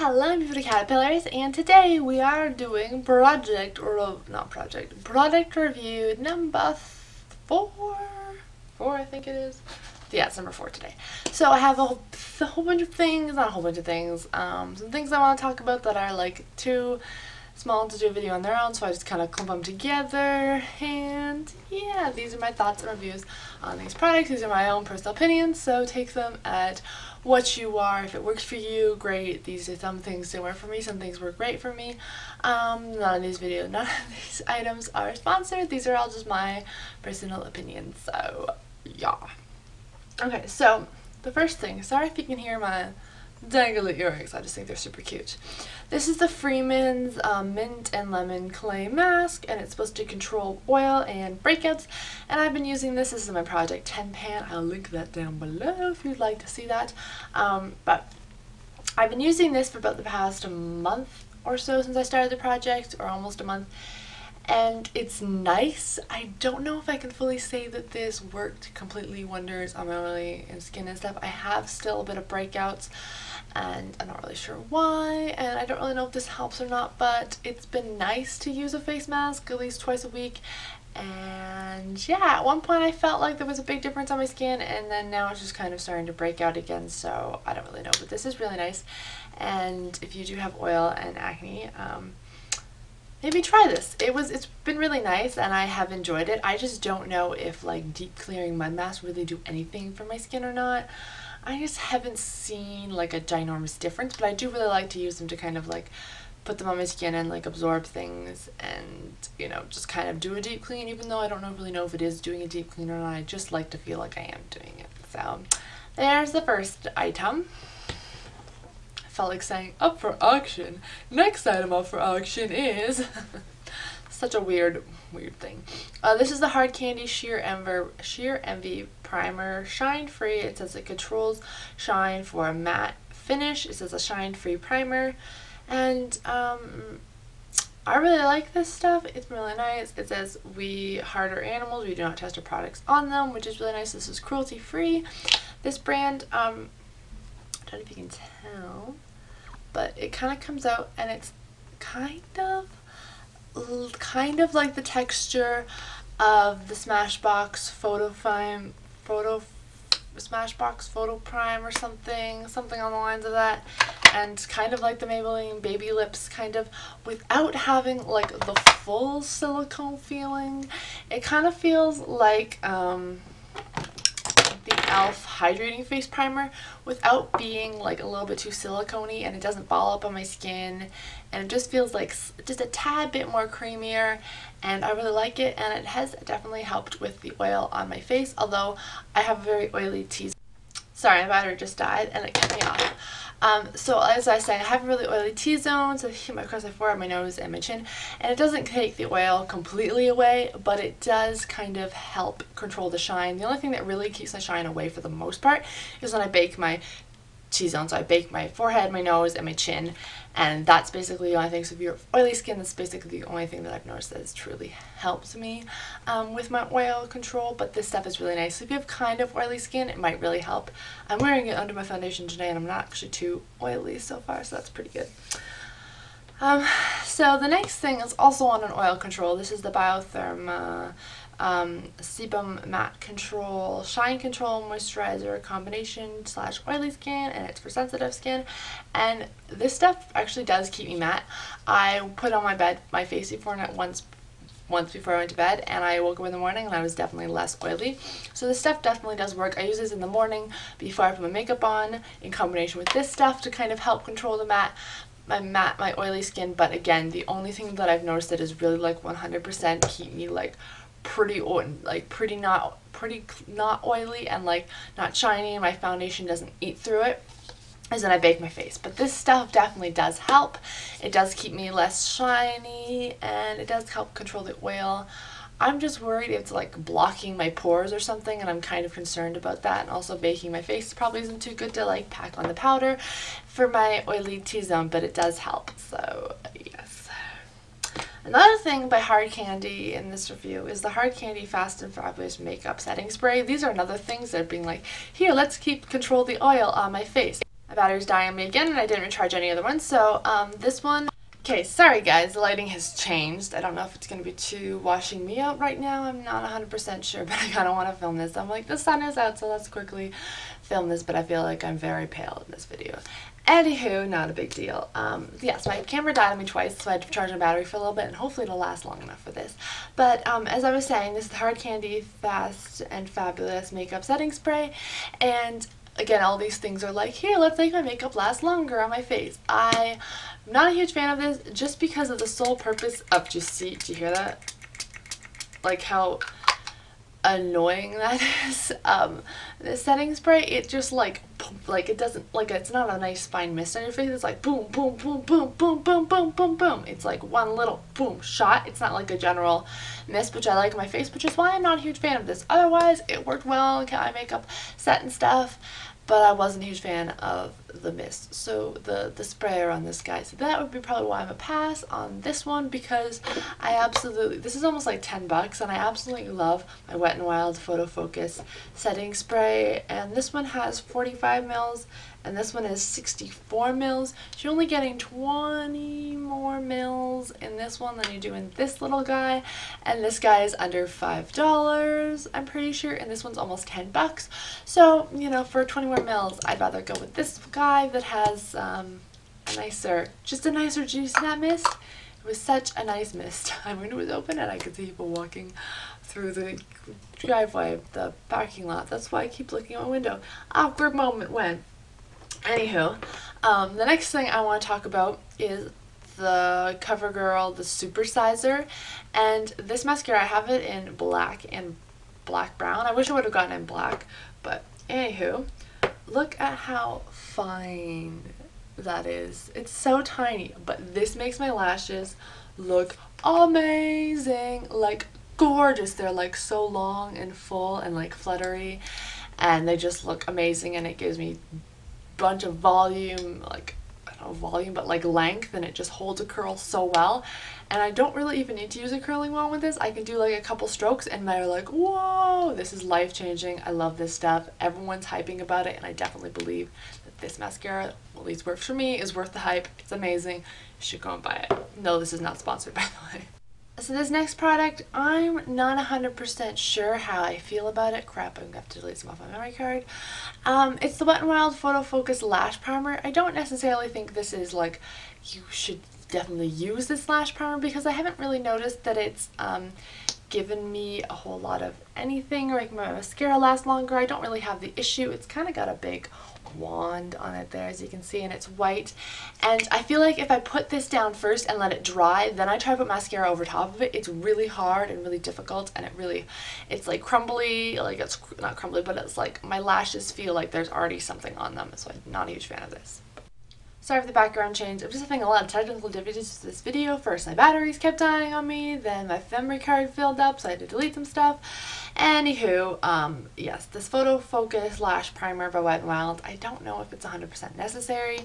Hello beautiful caterpillars and today we are doing project or not project product review number four. Four I think it is. Yeah it's number four today. So I have a whole, a whole bunch of things not a whole bunch of things um, some things I want to talk about that are like too small to do a video on their own so I just kind of clump them together and yeah these are my thoughts and reviews on these products these are my own personal opinions so take them at what you are. If it works for you, great. These are some things that work for me, some things work great for me. Um, none of these videos, none of these items are sponsored. These are all just my personal opinions. So, yeah. Okay, so the first thing, sorry if you can hear my dangly earrings. I just think they're super cute. This is the Freeman's um, Mint and Lemon Clay Mask, and it's supposed to control oil and breakouts. And I've been using this. This is my Project 10 pan. I'll link that down below if you'd like to see that. Um, but I've been using this for about the past month or so since I started the project, or almost a month and it's nice. I don't know if I can fully say that this worked completely wonders on my oily and skin and stuff. I have still a bit of breakouts and I'm not really sure why and I don't really know if this helps or not but it's been nice to use a face mask at least twice a week and yeah at one point I felt like there was a big difference on my skin and then now it's just kind of starting to break out again so I don't really know but this is really nice and if you do have oil and acne um, maybe try this. It was it's been really nice and I have enjoyed it. I just don't know if like deep clearing mud masks really do anything for my skin or not. I just haven't seen like a ginormous difference, but I do really like to use them to kind of like put them on my skin and like absorb things and you know just kind of do a deep clean even though I don't know, really know if it is doing a deep clean or not. I just like to feel like I am doing it. So there's the first item felt like saying up for auction. Next item up for auction is such a weird weird thing. Uh, this is the Hard Candy Sheer Envy, Sheer Envy Primer Shine Free. It says it controls shine for a matte finish. It says a shine free primer and um, I really like this stuff. It's really nice. It says we harder animals. We do not test our products on them, which is really nice. This is cruelty free. This brand, um, I don't know if you can tell but it kind of comes out and it's kind of kind of like the texture of the Smashbox Photo Prime Photo Smashbox Photo Prime or something, something on the lines of that, and kind of like the Maybelline Baby Lips, kind of without having like the full silicone feeling. It kind of feels like um, e.l.f. Hydrating Face Primer without being like a little bit too silicone and it doesn't ball up on my skin and it just feels like just a tad bit more creamier and I really like it and it has definitely helped with the oil on my face although I have very oily T. Sorry, my battery just died and it cut me off. Um, so as I say, I have a really oily T-zones so I across my forehead, my nose, and my chin, and it doesn't take the oil completely away, but it does kind of help control the shine. The only thing that really keeps my shine away for the most part is when I bake my T-zone. So I bake my forehead, my nose, and my chin. And that's basically the only thing. So if you're oily skin, that's basically the only thing that I've noticed that has truly helped me um, with my oil control. But this stuff is really nice. So if you have kind of oily skin, it might really help. I'm wearing it under my foundation today, and I'm not actually too oily so far, so that's pretty good. Um, so the next thing is also on an oil control. This is the Bioderma um, sebum matte control shine control moisturizer combination slash oily skin and it's for sensitive skin and this stuff actually does keep me matte I put on my bed my face before night once once before I went to bed and I woke up in the morning and I was definitely less oily. So this stuff definitely does work. I use this in the morning before I put my makeup on in combination with this stuff to kind of help control the matte my matte my oily skin but again the only thing that I've noticed that is really like 100% keep me like pretty like pretty not pretty not oily and like not shiny and my foundation doesn't eat through it is that I bake my face. But this stuff definitely does help. It does keep me less shiny and it does help control the oil. I'm just worried it's like blocking my pores or something and I'm kind of concerned about that and also baking my face probably isn't too good to like pack on the powder for my oily T-zone but it does help so Another thing by Hard Candy in this review is the Hard Candy Fast and Fabulous Makeup Setting Spray. These are another things that are being like, here, let's keep control the oil on my face. My battery's dying on me again and I didn't recharge any other ones. So um, this one, okay, sorry guys, the lighting has changed. I don't know if it's going to be too washing me out right now. I'm not 100% sure, but I kind of want to film this. I'm like, the sun is out, so let's quickly film this, but I feel like I'm very pale in this video. Anywho, not a big deal. Um, yes, my camera died on me twice, so I had to charge my battery for a little bit, and hopefully it'll last long enough for this. But um, as I was saying, this is the Hard Candy Fast and Fabulous Makeup Setting Spray, and again, all these things are like, here, let's make my makeup last longer on my face. I'm not a huge fan of this, just because of the sole purpose of, just see, do you hear that? Like how annoying that is. Um, the setting spray, it just like, like it doesn't, like it's not a nice fine mist on your face. It's like boom, boom, boom, boom, boom, boom, boom, boom, boom. It's like one little boom shot. It's not like a general mist, which I like on my face, which is why I'm not a huge fan of this. Otherwise, it worked well, got my makeup set and stuff but I wasn't a huge fan of the mist. So the, the sprayer on this guy. So that would be probably why I'm a pass on this one because I absolutely, this is almost like 10 bucks and I absolutely love my Wet n Wild Photo Focus setting spray and this one has 45 mils and this one is 64 mils. You're only getting 20 more mils in this one than you do in this little guy, and this guy is under $5, I'm pretty sure, and this one's almost 10 bucks. So, you know, for 20 more mils, I'd rather go with this guy that has um, a nicer, just a nicer juice in that mist. It was such a nice mist. My window was open and I could see people walking through the driveway, the parking lot. That's why I keep looking at my window. Awkward moment when Anywho, um, the next thing I want to talk about is the CoverGirl, the Supersizer, and this mascara, I have it in black and black brown. I wish I would have gotten in black, but anywho, look at how fine that is. It's so tiny, but this makes my lashes look amazing, like gorgeous. They're like so long and full and like fluttery, and they just look amazing, and it gives me bunch of volume, like, I don't know, volume, but like length, and it just holds a curl so well. And I don't really even need to use a curling wand with this. I can do like a couple strokes and they're like, whoa, this is life changing. I love this stuff. Everyone's hyping about it, and I definitely believe that this mascara, at least works for me, is worth the hype. It's amazing. You should go and buy it. No, this is not sponsored, by the way. So this next product, I'm not 100% sure how I feel about it. Crap, I'm going to have to delete some off my memory card. Um, it's the Wet n Wild Photo Focus Lash Primer. I don't necessarily think this is like, you should definitely use this lash primer because I haven't really noticed that it's um, given me a whole lot of anything or make my mascara last longer. I don't really have the issue. It's kind of got a big wand on it there as you can see and it's white and I feel like if I put this down first and let it dry then I try to put mascara over top of it it's really hard and really difficult and it really it's like crumbly like it's not crumbly but it's like my lashes feel like there's already something on them so I'm not a huge fan of this. Sorry for the background change. I'm just having a lot of technical difficulties with this video. First my batteries kept dying on me, then my memory card filled up so I had to delete some stuff. Anywho, um, yes, this Photo Focus Lash Primer by Wet n Wild, I don't know if it's 100% necessary.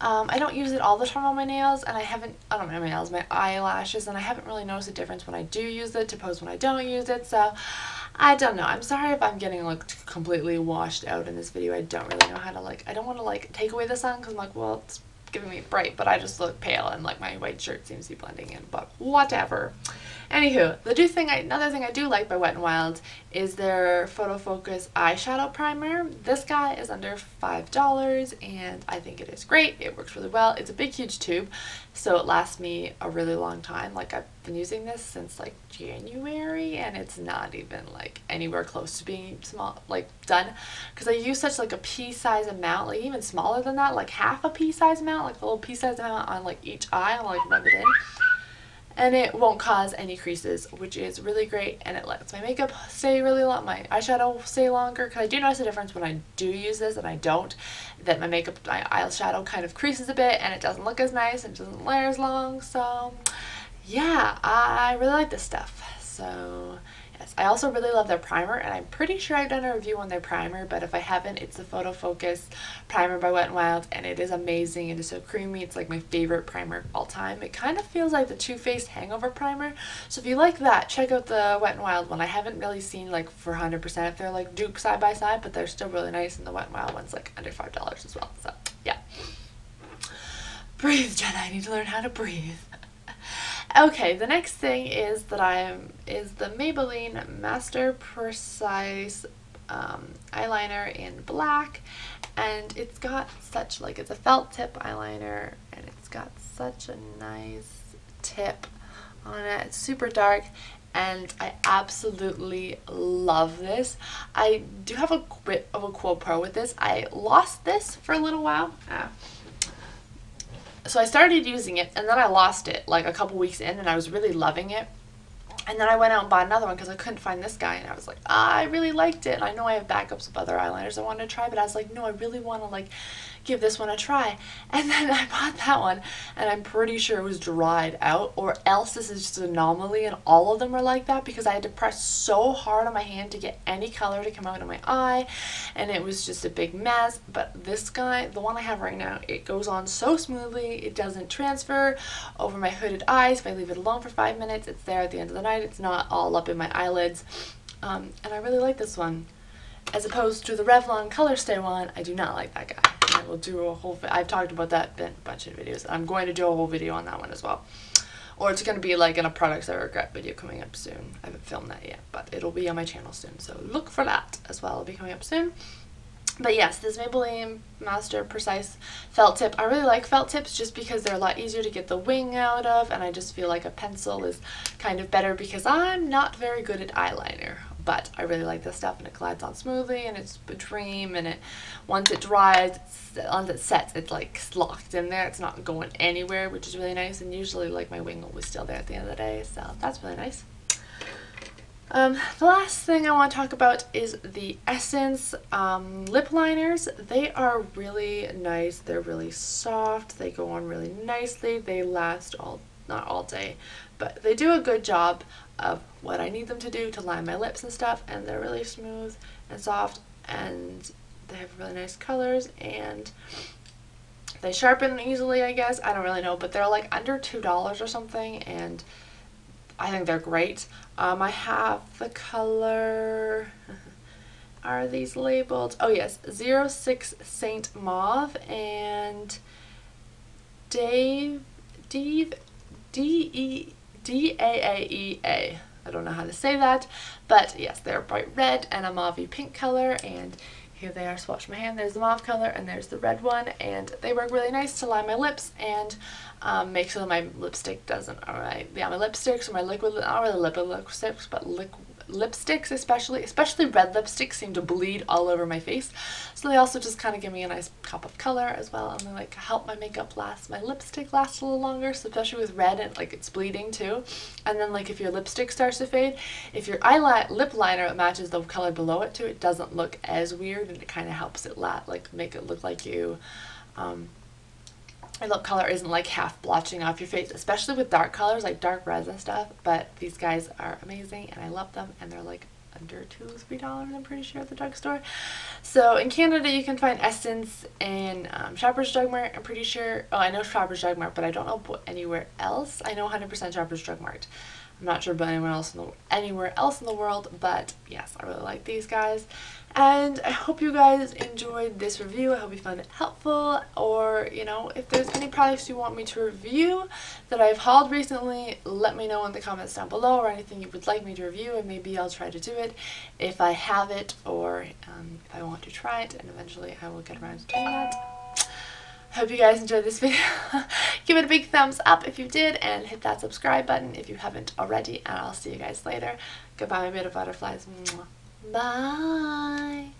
Um, I don't use it all the time on my nails, and I haven't, I don't know my nails, my eyelashes, and I haven't really noticed a difference when I do use it to opposed when I don't use it, so I don't know. I'm sorry if I'm getting like completely washed out in this video. I don't really know how to like, I don't want to like take away the sun because I'm like, well, it's giving me bright, but I just look pale and like my white shirt seems to be blending in, but whatever. Anywho, the do thing I, another thing I do like by Wet n Wild is their Photo Focus eyeshadow primer. This guy is under $5 and I think it is great. It works really well. It's a big huge tube so it lasts me a really long time. Like I've been using this since like January and it's not even like anywhere close to being small like done because I use such like a pea size amount like even smaller than that like half a pea size amount like a little pea size amount on like each eye I'll like rub it in and it won't cause any creases which is really great and it lets my makeup stay really long my eyeshadow stay longer because I do notice a difference when I do use this and I don't that my makeup my eyeshadow kind of creases a bit and it doesn't look as nice and doesn't layer as long so yeah I really like this stuff. So Yes, I also really love their primer, and I'm pretty sure I've done a review on their primer, but if I haven't, it's the Photo Focus Primer by Wet n Wild, and it is amazing. It is so creamy. It's like my favorite primer of all time. It kind of feels like the Too Faced Hangover Primer, so if you like that, check out the Wet n Wild one. I haven't really seen like for 100% if they're like dupe side by side, but they're still really nice, and the Wet n Wild one's like under $5 as well, so yeah. Breathe, Jenna. I need to learn how to breathe. Okay, the next thing is that I'm is the Maybelline Master Precise um, eyeliner in black, and it's got such like it's a felt tip eyeliner, and it's got such a nice tip on it. It's super dark, and I absolutely love this. I do have a bit of a quote pro with this. I lost this for a little while. Ah so I started using it and then I lost it like a couple weeks in and I was really loving it. And then I went out and bought another one because I couldn't find this guy and I was like, ah, I really liked it. And I know I have backups of other eyeliners I wanted to try, but I was like, no, I really want to like give this one a try. And then I bought that one and I'm pretty sure it was dried out or else this is just an anomaly and all of them are like that because I had to press so hard on my hand to get any color to come out of my eye and it was just a big mess. But this guy, the one I have right now, it goes on so smoothly. It doesn't transfer over my hooded eyes. If I leave it alone for five minutes, it's there at the end of the night. It's not all up in my eyelids. Um, and I really like this one. As opposed to the Revlon Color Stay one, I do not like that guy. I will do a whole, I've talked about that in a bunch of videos. I'm going to do a whole video on that one as well. Or it's going to be like in a products I regret video coming up soon. I haven't filmed that yet, but it'll be on my channel soon. So look for that as well. It'll be coming up soon. But yes, this Maybelline Master Precise felt tip. I really like felt tips just because they're a lot easier to get the wing out of and I just feel like a pencil is kind of better because I'm not very good at eyeliner but I really like this stuff and it glides on smoothly and it's a dream and it once it dries once it sets it's like locked in there it's not going anywhere which is really nice and usually like my wing was still there at the end of the day so that's really nice um, the last thing I want to talk about is the Essence um, lip liners. They are really nice. They're really soft. They go on really nicely. They last all, not all day, but they do a good job of what I need them to do to line my lips and stuff and they're really smooth and soft and they have really nice colors and they sharpen easily I guess I don't really know but they're like under two dollars or something and I think they're great um, I have the color are these labeled oh yes 06 Satin Mauve and Dave Dave D E D-A-A-E-A. I don't know how to say that, but yes, they're bright red and a mauve pink color, and here they are, swatch my hand, there's the mauve color, and there's the red one, and they work really nice to line my lips and um, make sure that my lipstick doesn't, alright, yeah, my lipsticks or my liquid, not really liquid lipsticks, but liquid lipsticks especially, especially red lipsticks seem to bleed all over my face. So they also just kind of give me a nice pop of color as well and they like help my makeup last, my lipstick last a little longer, so especially with red and like it's bleeding too. And then like if your lipstick starts to fade, if your eyeliner lip liner matches the color below it too, it doesn't look as weird and it kind of helps it la like make it look like you um, my lip color isn't like half blotching off your face, especially with dark colors like dark reds and stuff. But these guys are amazing and I love them and they're like under two, three dollars I'm pretty sure at the drugstore. So in Canada you can find Essence in um, Shoppers Drug Mart. I'm pretty sure, oh I know Shoppers Drug Mart but I don't know anywhere else. I know 100% Shoppers Drug Mart. I'm not sure about anyone else in the, anywhere else in the world, but yes, I really like these guys. And I hope you guys enjoyed this review. I hope you found it helpful. Or, you know, if there's any products you want me to review that I've hauled recently, let me know in the comments down below or anything you would like me to review and maybe I'll try to do it if I have it or um, if I want to try it and eventually I will get around to doing that. Hope you guys enjoyed this video. Give it a big thumbs up if you did and hit that subscribe button if you haven't already and I'll see you guys later. Goodbye my beautiful butterflies. Bye.